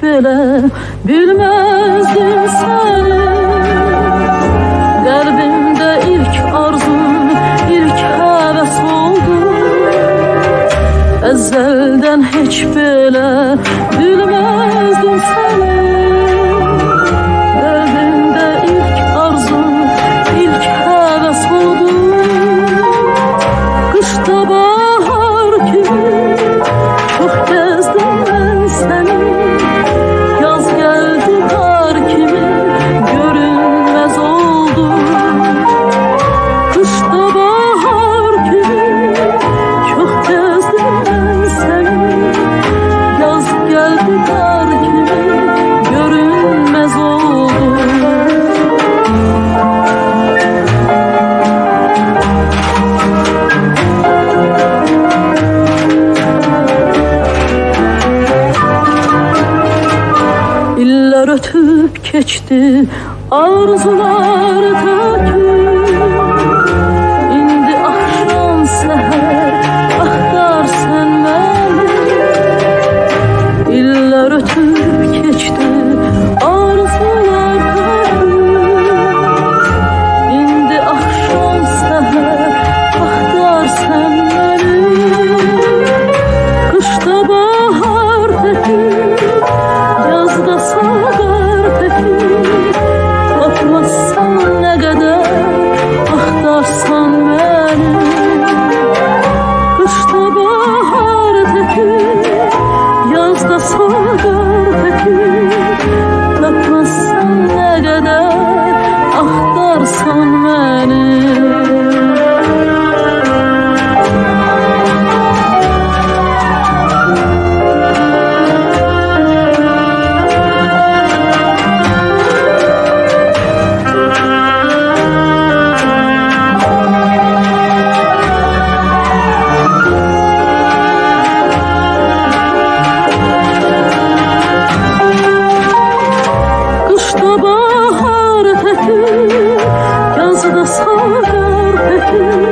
belə bilməzdim səni Qəlbimdə ilk arzum, ilk həvəs oldu. Əzəldən heç belə İllər ötüb keçdi arzular töküb Tapmazsan nə qədər Axtarsan məni Qışda bahar təkir Yazda sağar təkir Tapmazsan nə qədər Axtarsan da sağlar peki